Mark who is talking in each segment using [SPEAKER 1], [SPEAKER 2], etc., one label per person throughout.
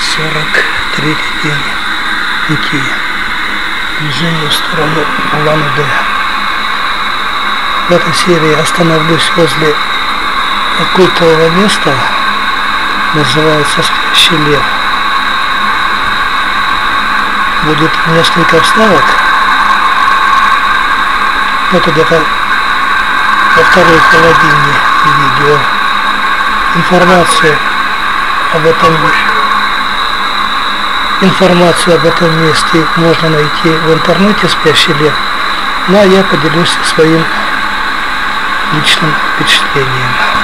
[SPEAKER 1] сорок третий день пути, движение в сторону Улан-Удэ. В этой серии остановлюсь возле культового места, называется «Спящий лев». Будет несколько вставок, это где-то во второй половине видео информацию об этом информацию об этом месте можно найти в интернете «Спящий лев», ну а я поделюсь своим личным впечатлением.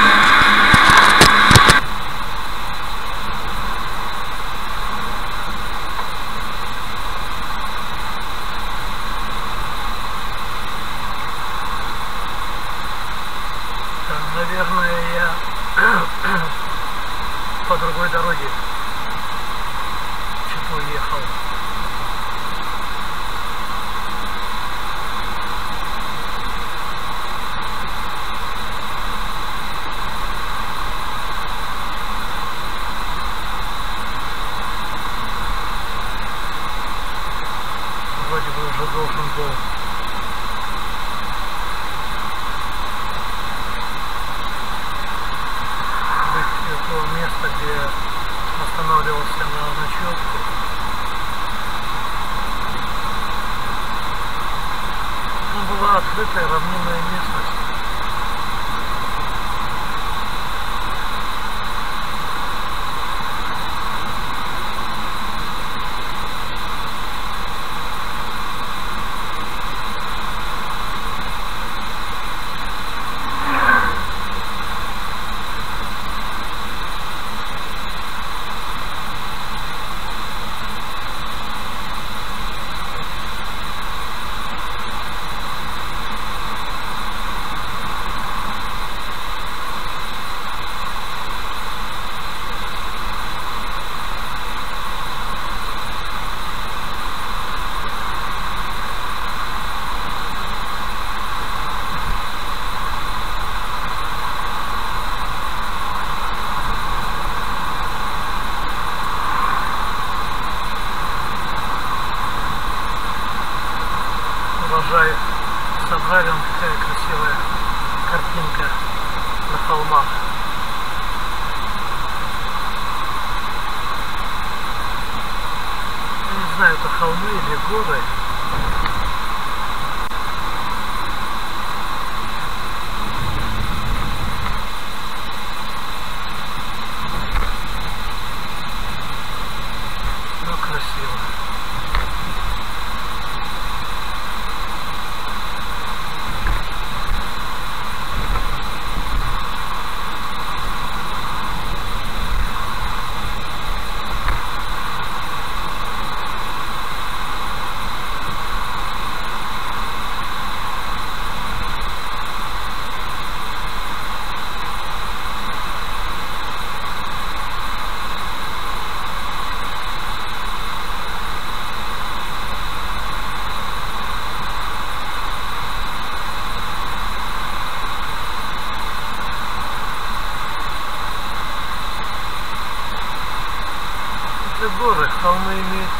[SPEAKER 1] открытая равнинная местность.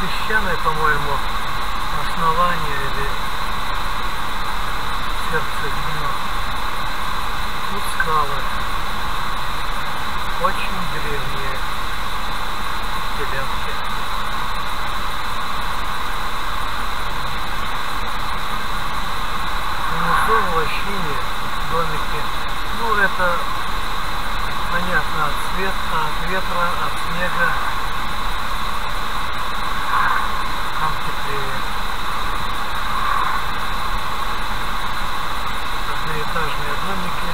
[SPEAKER 2] Песчаное, по-моему, основание или сердцевина. Тут скалы. Очень древние делянки. Внизу в лощине домики. Ну, это понятно от света, от ветра, от снега. Одноэтажные домики,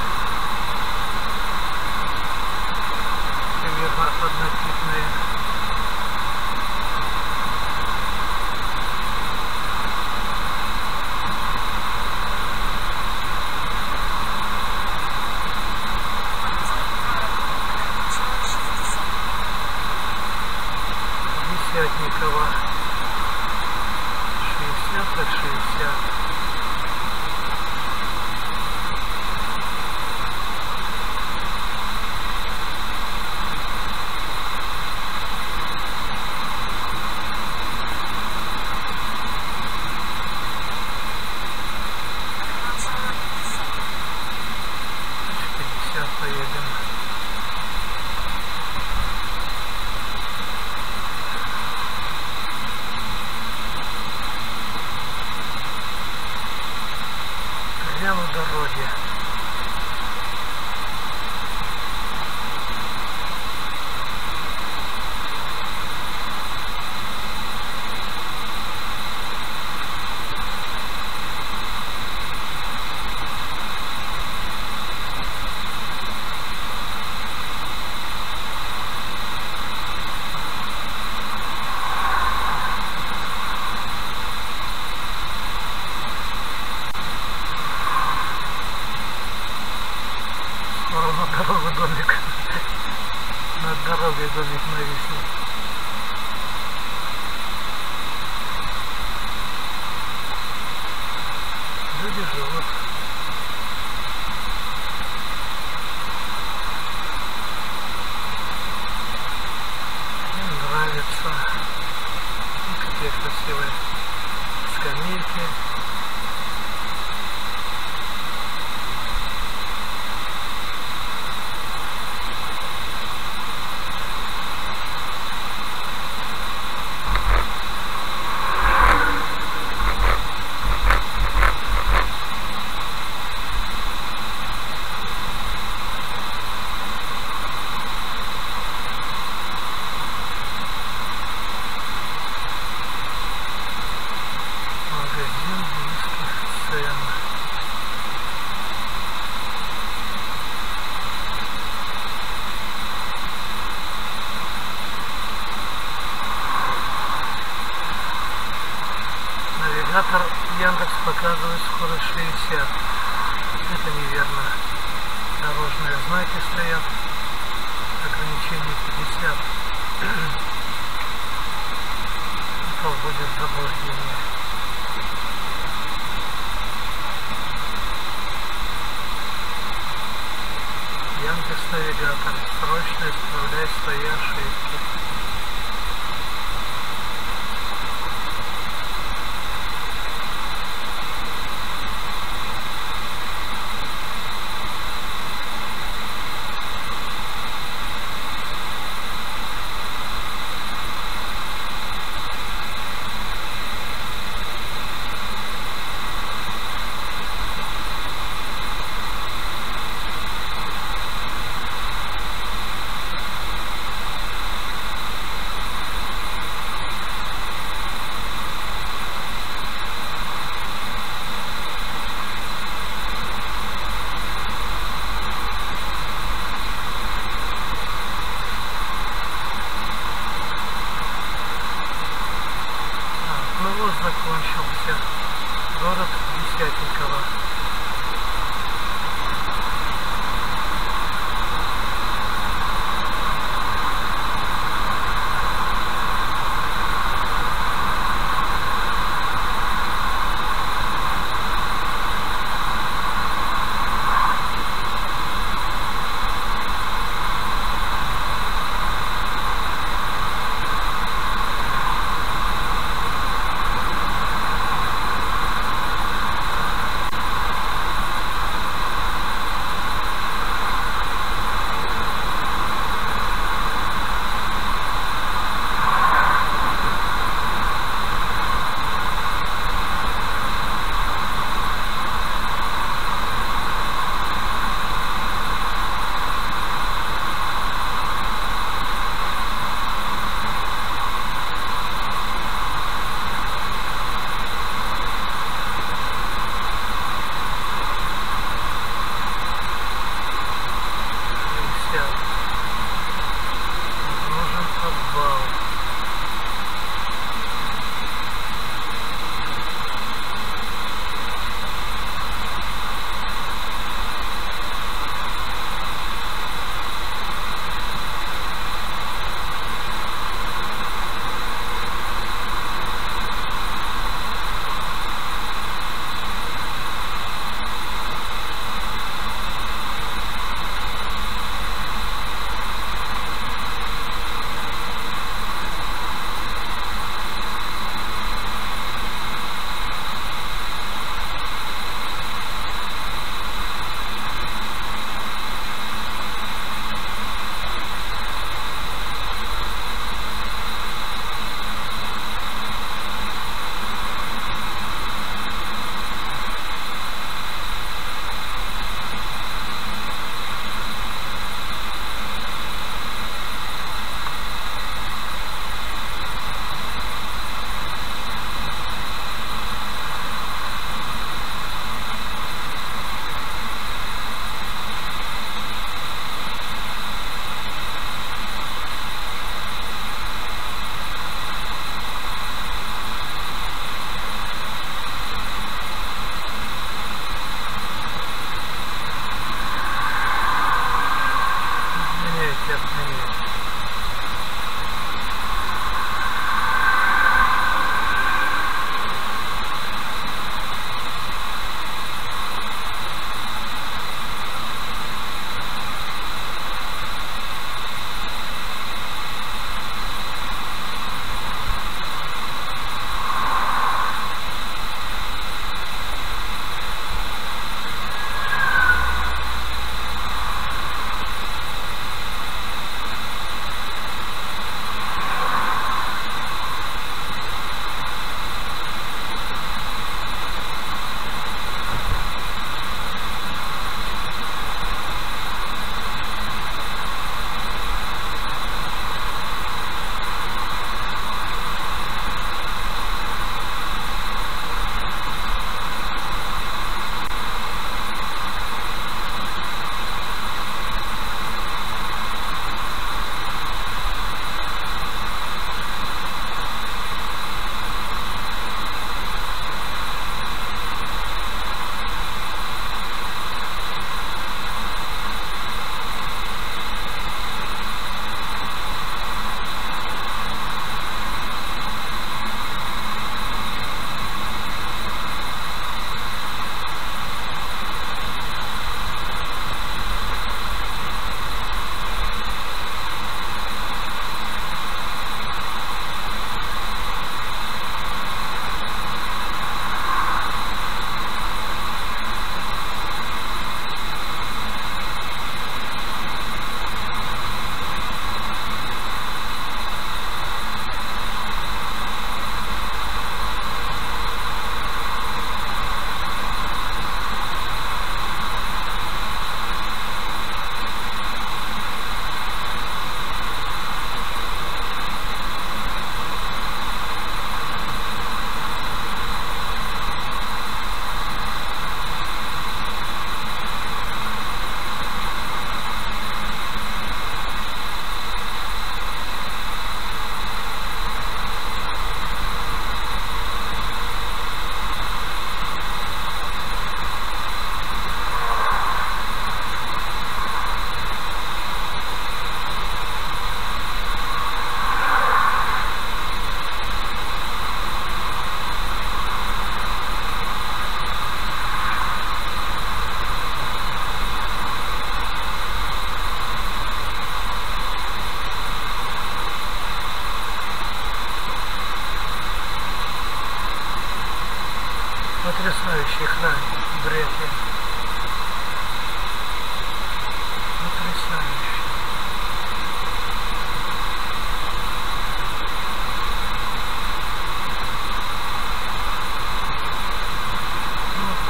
[SPEAKER 2] примерно однотипные.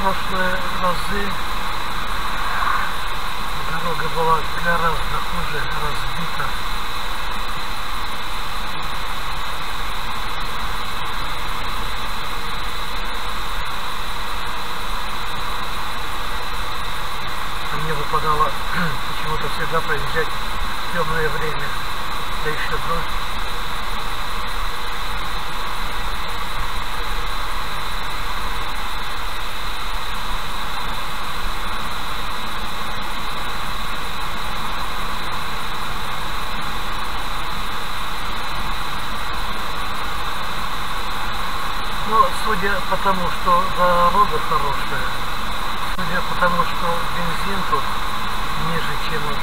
[SPEAKER 1] Прошлые разы дорога была гораздо хуже разбита. А мне выпадало почему-то всегда проезжать в темное время. Да еще дождь. Но судя по тому, что дорога хорошая, судя по тому, что бензин тут ниже, чем вот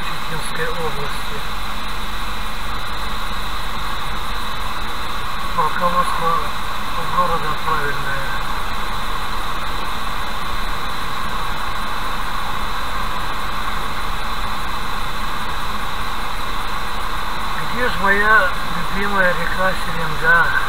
[SPEAKER 1] Читинской области, руководство города правильное. Где же моя любимая река Серенга?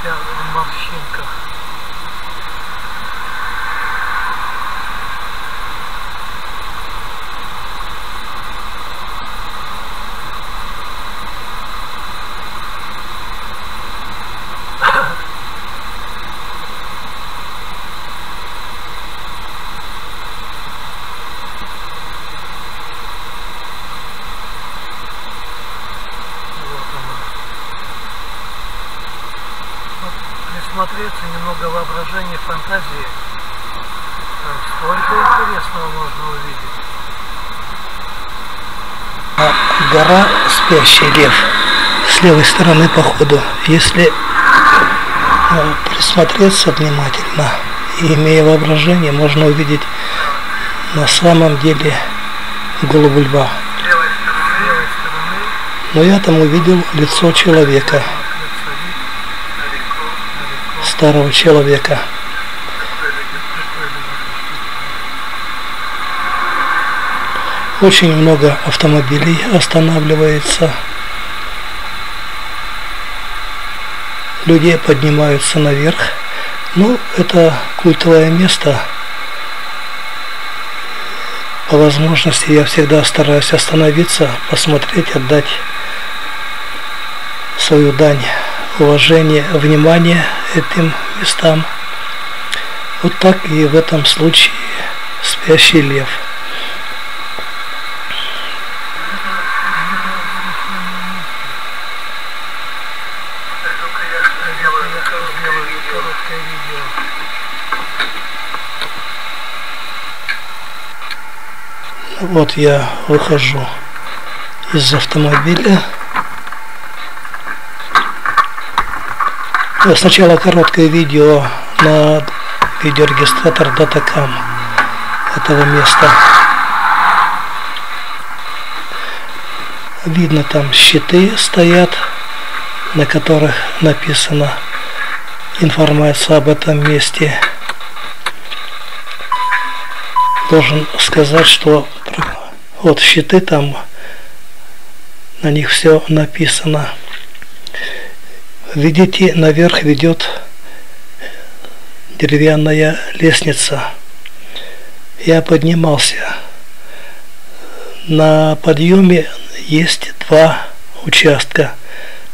[SPEAKER 1] Вся в морщинках. Вот она. Вот присмотреться немного воображения, фантазии. Там столько интересного можно увидеть.
[SPEAKER 3] А гора Спящий Лев с левой стороны по ходу. Если э, присмотреться внимательно и имея воображение, можно увидеть на самом деле голову льва. Но я там увидел лицо человека, старого человека. Очень много автомобилей останавливается. Люди поднимаются наверх. Ну, это культовое место. По возможности я всегда стараюсь остановиться, посмотреть, отдать свою дань уважения, внимания этим местам. Вот так и в этом случае спящий лев.
[SPEAKER 1] сделаю короткое видео.
[SPEAKER 3] Вот я выхожу из автомобиля. Э, Сначала короткое видео на видеорегистратор Datacam этого места. Видно там щиты стоят, на которых написана информация об этом месте. Должен сказать, что вот щиты там, на них все написано. Видите, наверх ведет деревянная лестница. Я поднимался. На подъеме есть два участка,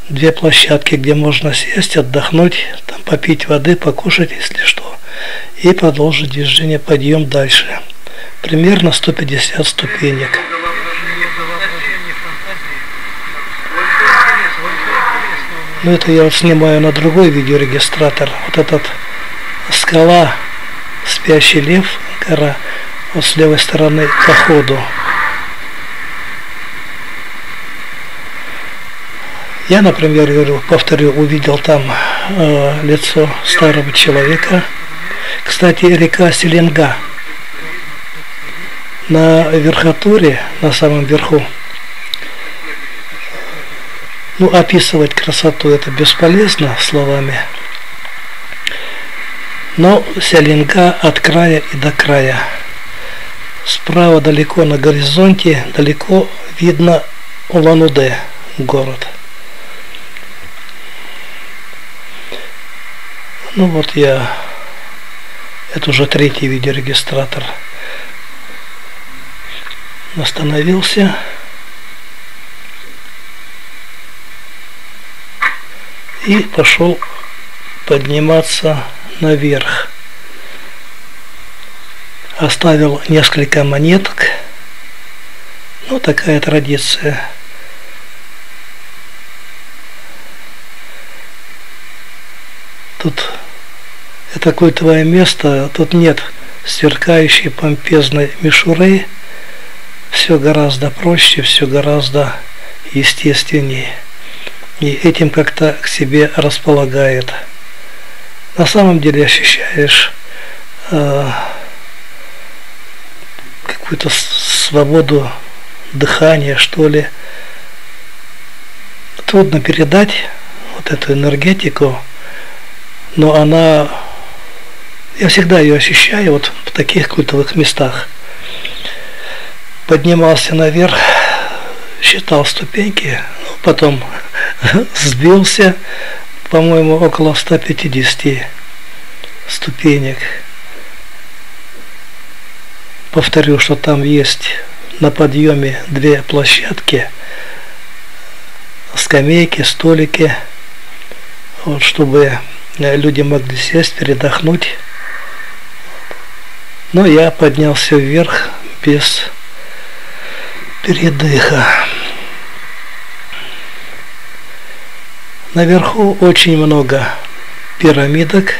[SPEAKER 3] две площадки, где можно сесть, отдохнуть, там попить воды, покушать, если что, и продолжить движение, подъем дальше. Примерно 150 ступенек.
[SPEAKER 1] Фантазии.
[SPEAKER 3] Ну это я вот снимаю на другой видеорегистратор. Вот этот скала, спящий лев, гора, вот с левой стороны по ходу. Я, например, говорю, повторю, увидел там э, лицо старого человека. Кстати, река Селенга на верхотуре, на самом верху, ну, описывать красоту это бесполезно словами. Но Селенга от края и до края. Справа далеко на горизонте, далеко видно Улан-Удэ, город. Ну вот я, это уже третий видеорегистратор, остановился. И пошел подниматься наверх. Оставил несколько монеток. Ну, такая традиция. Тут это культовое место, тут нет сверкающей помпезной мишуры. Все гораздо проще, все гораздо естественнее. И этим как-то к себе располагает. На самом деле ощущаешь э, какую-то свободу дыхания, что ли. Трудно передать вот эту энергетику, но она, я всегда ее ощущаю вот в таких культовых местах. Поднимался наверх, считал ступеньки, ну, потом сбился, по-моему, около 150 ступенек. Повторю, что там есть на подъеме две площадки, скамейки, столики, вот, чтобы люди могли сесть, передохнуть. Но я поднялся вверх без передыха. Наверху очень много пирамидок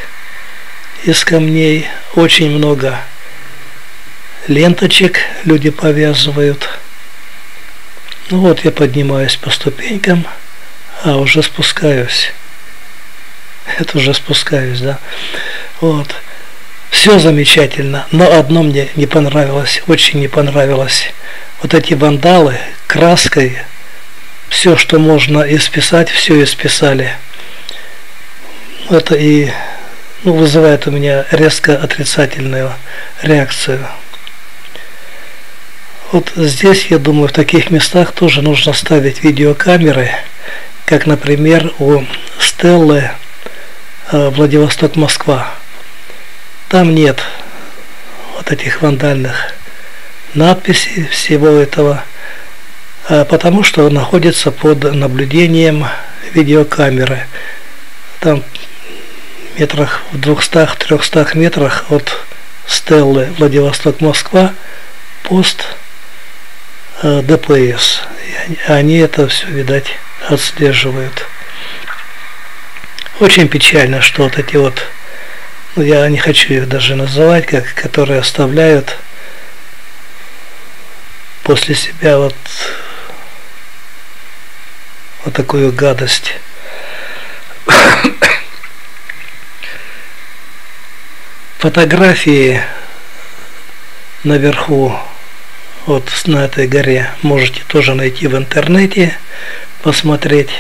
[SPEAKER 3] из камней, очень много ленточек люди повязывают. Ну вот я поднимаюсь по ступенькам, а уже спускаюсь. Это уже спускаюсь, да. Вот. Все замечательно, но одно мне не понравилось, очень не понравилось. Вот эти вандалы краской, все, что можно исписать, все исписали. Это и ну, вызывает у меня резко отрицательную реакцию. Вот здесь, я думаю, в таких местах тоже нужно ставить видеокамеры, как, например, у Стеллы э, Владивосток-Москва. Там нет вот этих вандальных надписей всего этого, э, потому что находится под наблюдением видеокамеры. Там метрах в 200-300 метрах от Стеллы Владивосток-Москва пост Э, ДПС. Они это все, видать, отслеживают. Очень печально, что вот эти вот, я не хочу их даже называть, как, которые оставляют после себя вот, вот такую гадость. Фотографии наверху вот на этой горе можете тоже найти в интернете, посмотреть,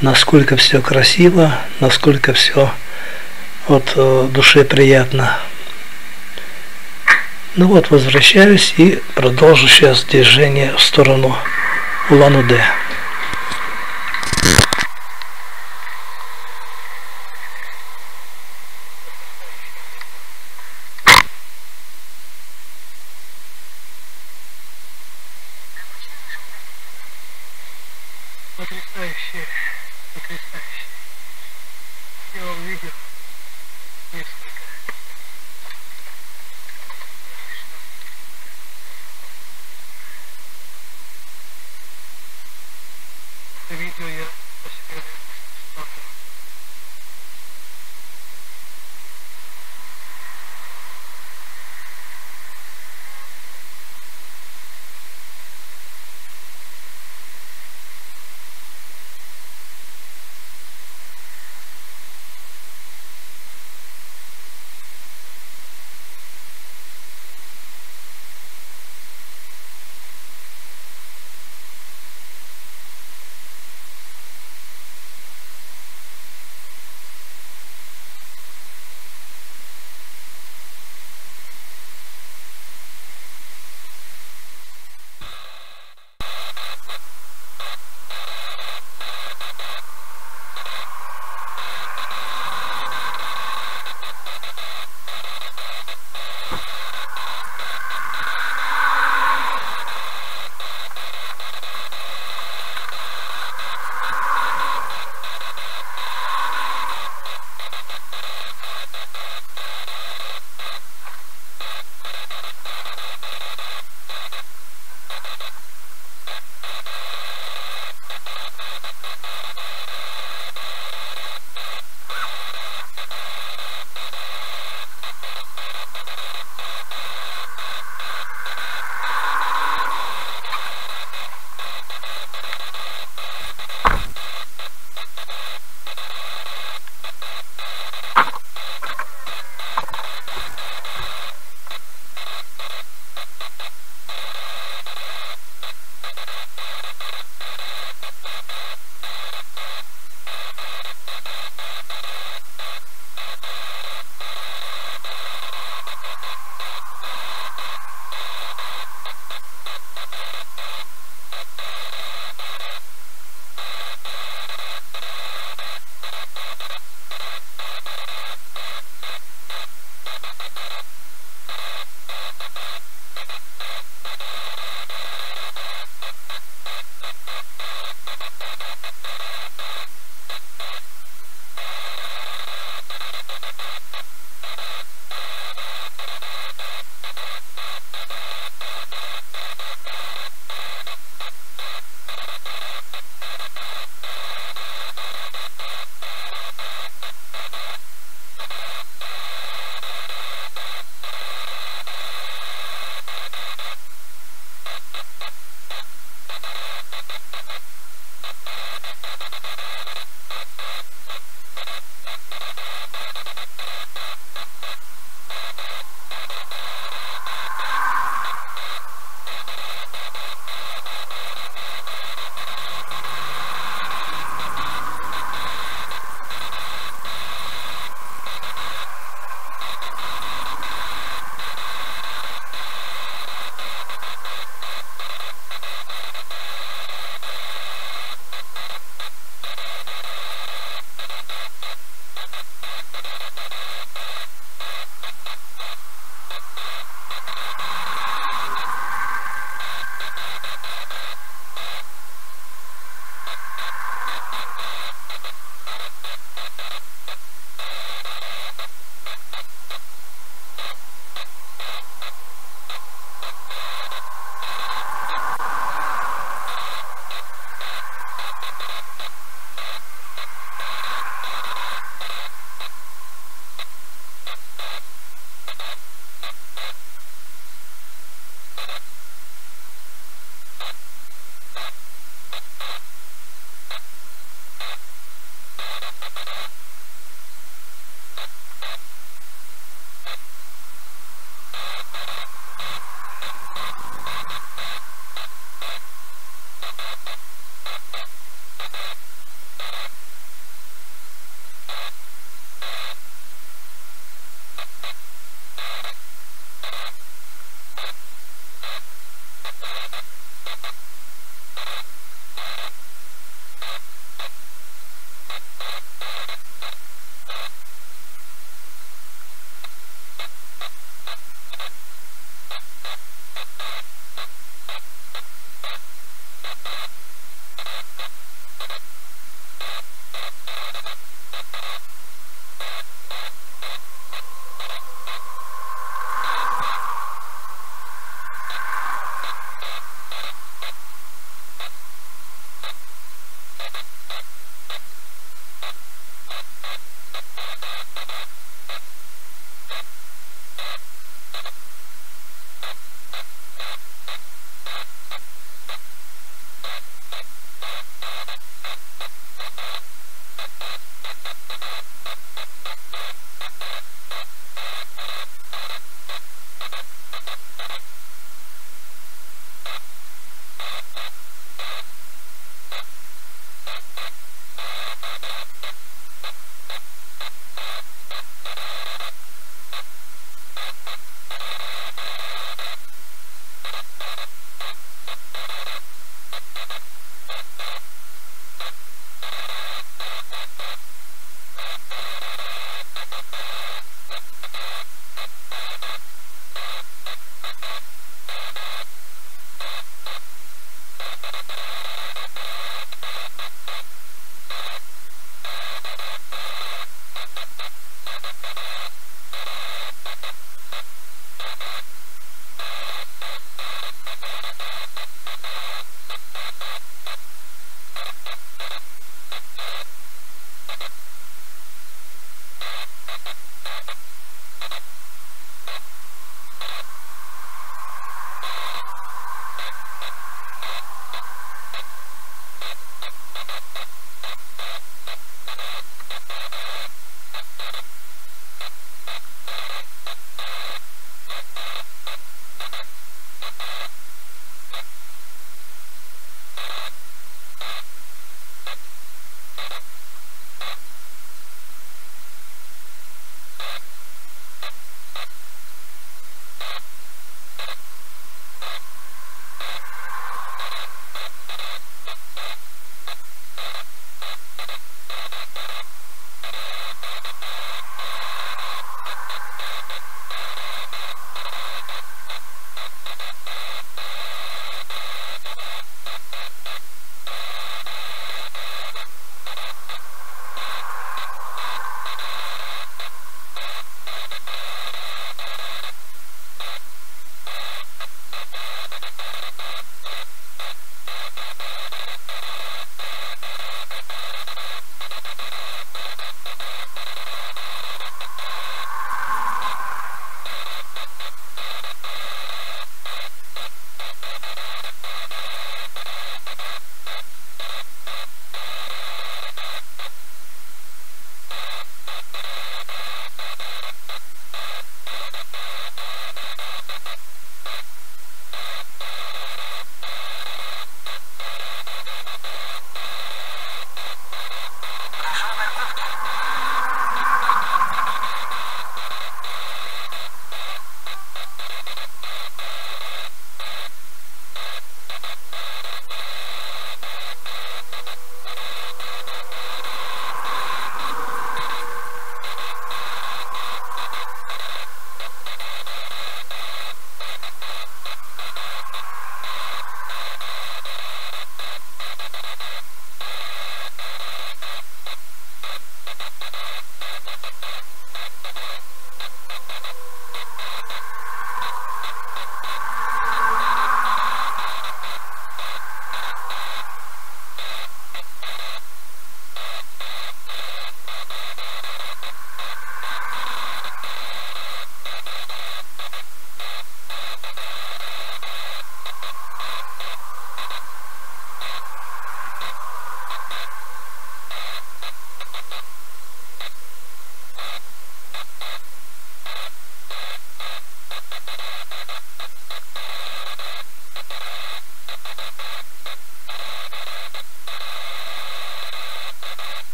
[SPEAKER 3] насколько все красиво, насколько все от э, душе приятно. Ну вот, возвращаюсь и продолжу сейчас движение в сторону Улан-Удэ.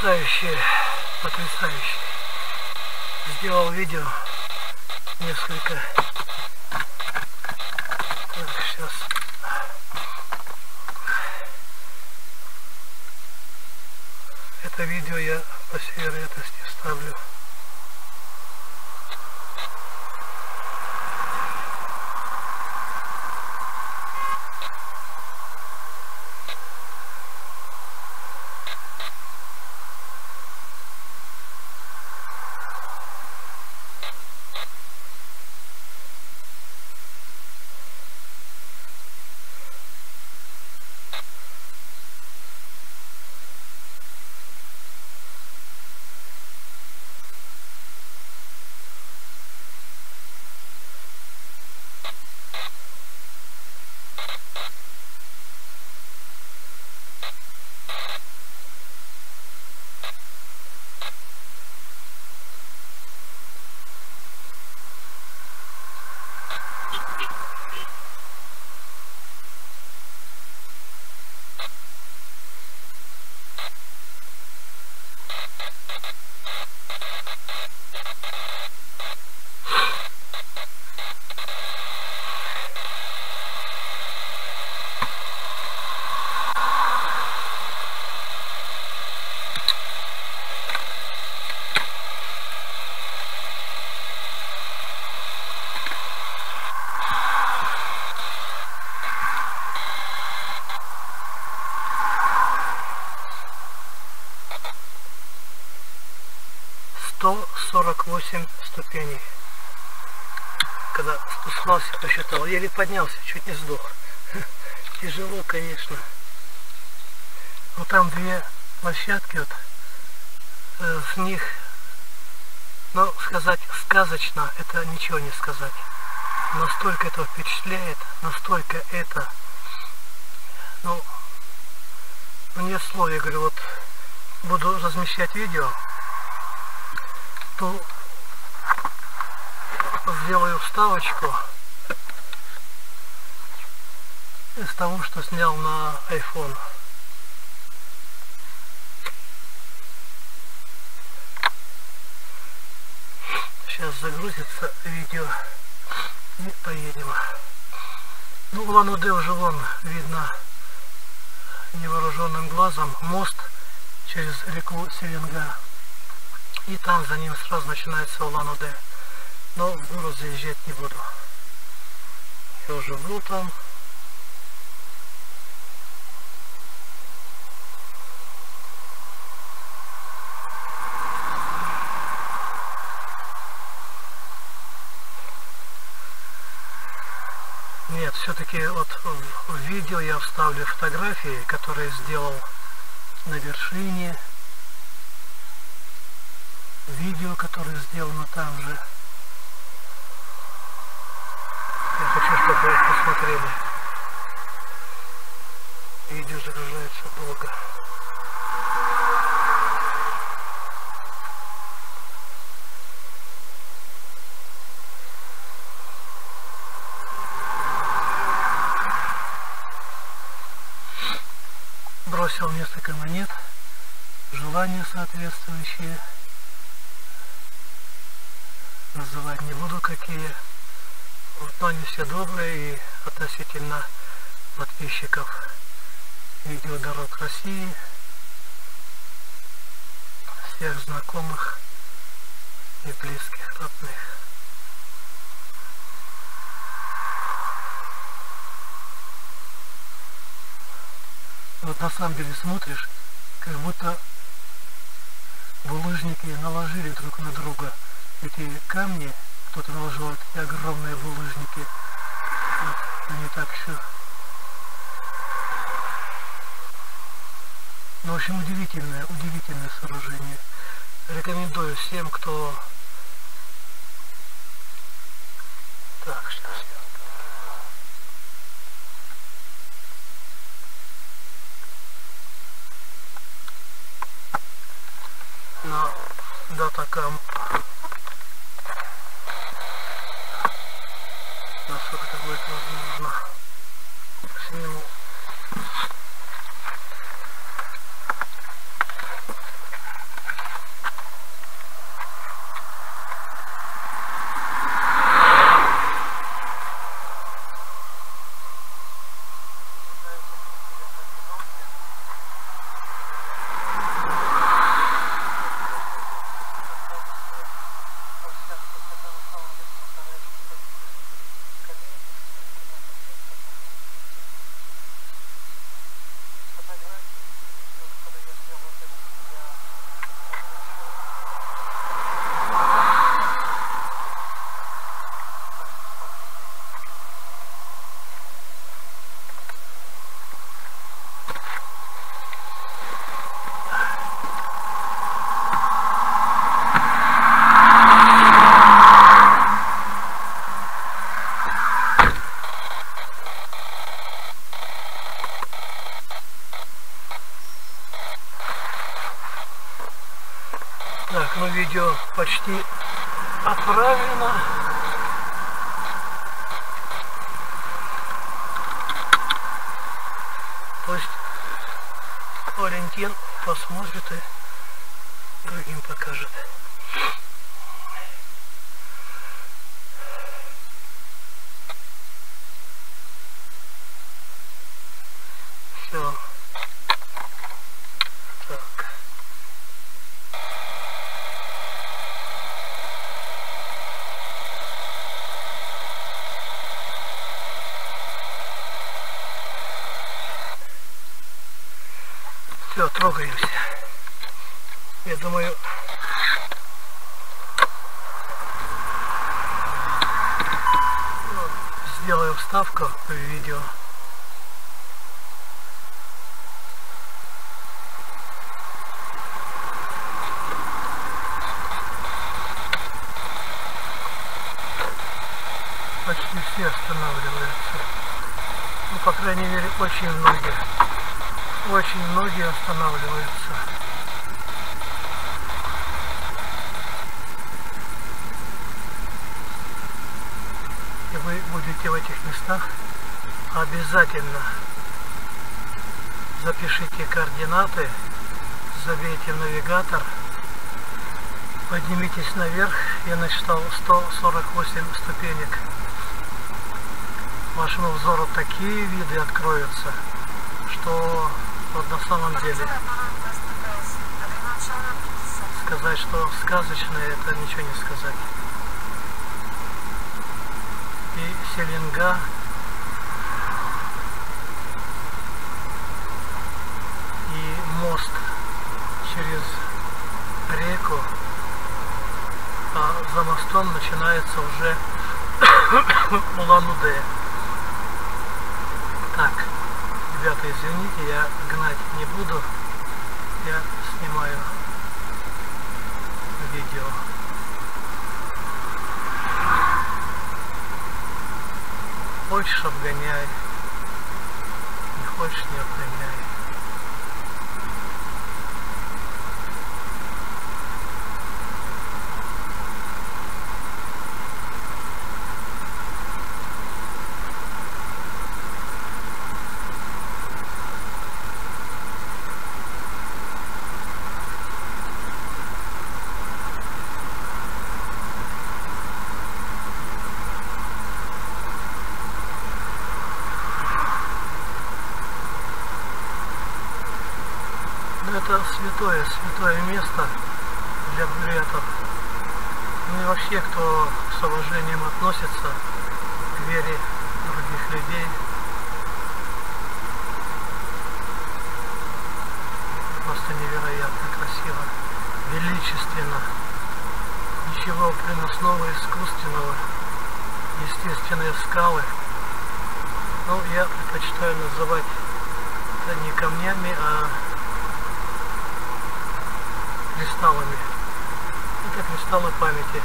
[SPEAKER 1] Потрясающее, потрясающее. Сделал видео несколько. Так, сейчас. Это видео я по всей вероятности вставлю. Еле поднялся, чуть не сдох. Тяжело, конечно. Но там две площадки, вот, э, с них, ну, сказать сказочно, это ничего не сказать. Настолько это впечатляет, настолько это, ну, ну нет слов, я говорю, вот, буду размещать видео, то сделаю вставочку из того, что снял на iPhone. Сейчас загрузится видео и поедем. Ну, Улан-Удэ уже вон видно невооруженным глазом мост через реку Селенга. И там за ним сразу начинается Улан-Удэ. Но в город заезжать не буду. Я уже был там. Нет, все-таки вот в видео я вставлю фотографии, которые сделал на вершине. Видео, которое сделано там же. Я хочу, чтобы вы посмотрели. Видео загружается долго. Соответствующие. Называть не буду какие. Но они все добрые и относительно подписчиков видео дорог России, всех знакомых и близких, родных. вот на самом деле смотришь, как будто булыжники наложили друг на друга эти камни, кто-то наложил эти огромные булыжники. Вот, они так все. Ну, в общем, удивительное, удивительное сооружение. Рекомендую всем, кто... Так, сейчас я... на датакам будет возможно. Сниму Так, ну видео почти отправлено. Пусть Валентин посмотрит и другим покажет. Все. Так. Все, трогаемся. Я думаю, сделаю вставку в видео. Почти все останавливаются. Ну, по крайней мере, очень многие. Очень многие останавливаются. И вы будете в этих местах, обязательно запишите координаты, забейте навигатор, поднимитесь наверх, я насчитал 148 ступенек. Вашему взору такие виды откроются, что вот на самом деле сказать, что сказочное, это ничего не сказать. И Селенга и мост через реку, а за мостом начинается уже Улан-Удэ. Я гнать не буду. Я снимаю видео. Хочешь обгоняй, не хочешь не обгоняй. Ну, это святое, святое место для бурятов. Ну и вообще, кто с уважением относится к вере других людей. Просто невероятно красиво, величественно. Ничего приносного, искусственного. Естественные скалы. Ну, я предпочитаю называть это не камнями, а кристаллами. Это кристаллы памяти.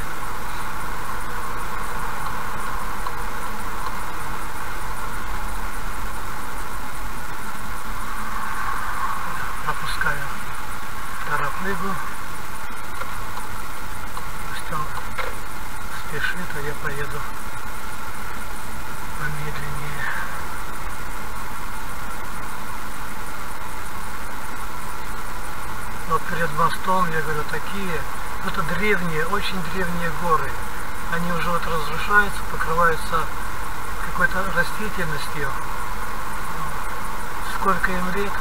[SPEAKER 1] Пропускаю торопливо. Пусть он спешит, а я поеду помедленнее. Вот перед мостом, я говорю, такие, это древние, очень древние горы. Они уже вот разрушаются, покрываются какой-то растительностью. Сколько им лет,